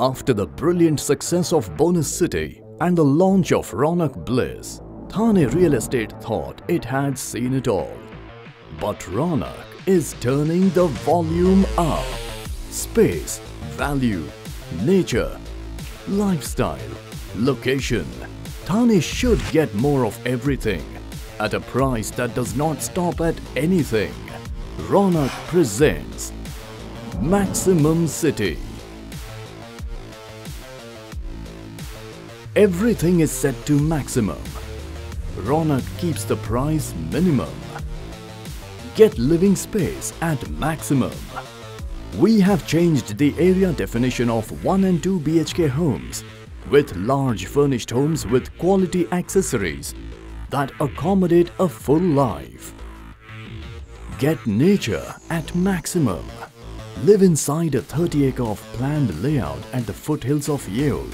After the brilliant success of Bonus City and the launch of Raunak Bliss, Thane Real Estate thought it had seen it all. But Raunak is turning the volume up. Space, value, nature, lifestyle, location. Thane should get more of everything at a price that does not stop at anything. Raunak presents Maximum City. Everything is set to maximum. Raunak keeps the price minimum. Get living space at maximum. We have changed the area definition of 1 and 2 BHK homes with large furnished homes with quality accessories that accommodate a full life. Get nature at maximum. Live inside a 30 acre of planned layout at the foothills of Yeoor.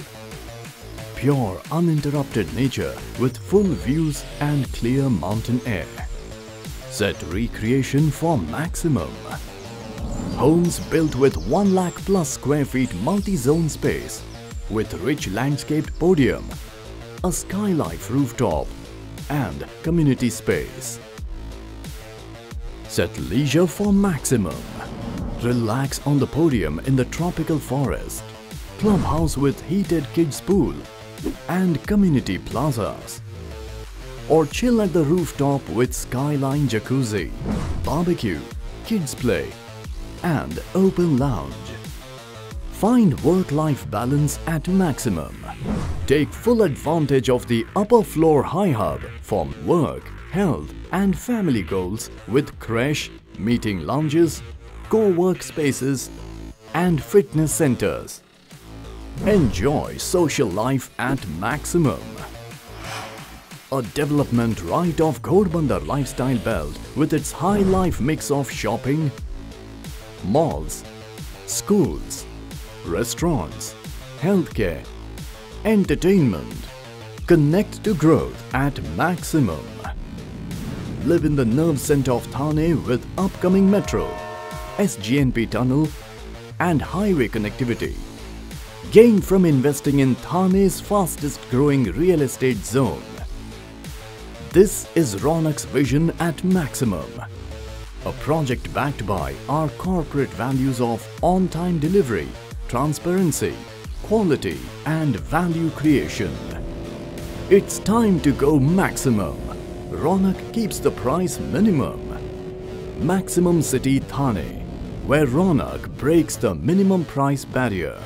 Pure uninterrupted nature with full views and clear mountain air. Set recreation for maximum. Homes built with 1 lakh plus square feet multi-zone space with rich landscaped podium, a skylight rooftop and community space. Set leisure for maximum. Relax on the podium in the tropical forest. Clubhouse with heated kids pool and community plazas. Or chill at the rooftop with skyline jacuzzi, barbecue, kids play and open lounge. Find work-life balance at maximum. Take full advantage of the upper floor high hub for work, health and family goals with creche, meeting lounges, co-work spaces and fitness centers. Enjoy social life at maximum. A development right off Ghodbunder lifestyle belt with its high life mix of shopping, malls, schools, restaurants, healthcare, entertainment. Connect to growth at maximum. Live in the nerve center of Thane with upcoming metro, SGNP tunnel and highway connectivity. Gain from investing in Thane's fastest growing real estate zone. This is Raunak's vision at maximum. A project backed by our corporate values of on-time delivery, transparency, quality and value creation. It's time to go maximum. Raunak keeps the price minimum. Maximum City Thane, where Raunak breaks the minimum price barrier.